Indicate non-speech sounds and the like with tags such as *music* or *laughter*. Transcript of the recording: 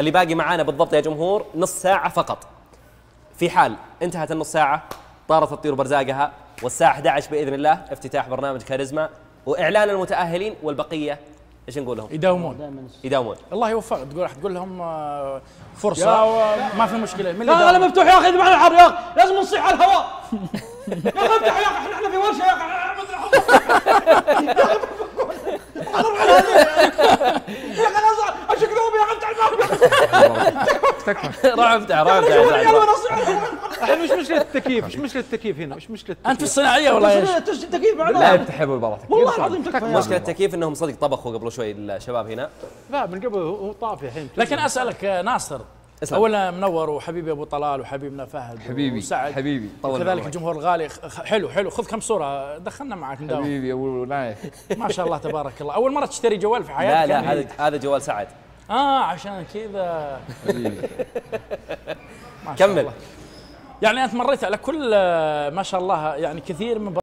اللي باقي معانا بالضبط يا جمهور نص ساعة فقط. في حال انتهت النص ساعة طارت الطيور برزاقها والساعة 11 بإذن الله افتتاح برنامج كاريزما وإعلان المتأهلين والبقية إيش نقول لهم؟ يداومون. يداومون. الله يوفقك تقول راح تقول لهم آه، فرصة ما في مشكلة. من اللي لا لا؟ مفتوح يا اذا معنا الحر يا أخي. لازم نصيح على الهواء. *laughs* يا أخي افتح يا أخي إحنا في ورشة يا أخي *laughs* *laughs* يا أخي أنا اشك ذوبي يا أخي افتح الباب روح افتح روح افتح يا يا سعد. أخي نصيح الحين وش مشكله التكييف؟ وش مشكله التكييف هنا؟ وش مشكله انت في الصناعيه ولا إيش؟ التكييف لا ابو البلاط والله العظيم تكفى أخي التكييف انهم صدق طبخوا قبل شوي الشباب هنا لا من قبل هو طافي الحين لكن اسالك آه، ناصر اسلم. اولا منور وحبيبي ابو طلال وحبيبنا فهد حبيبي وسعد حبيبي عمرك. الجمهور الغالي حلو حلو خذ كم صوره دخلنا معك حبيبي ابو نايف ما شاء الله تبارك الله اول مره تشتري جوال في حياتك لا لا يعني؟ هذا هذا جوال سعد آه عشان كذا. *laughs* كمل. يعني أنت مريت على كل ما شاء الله يعني كثير من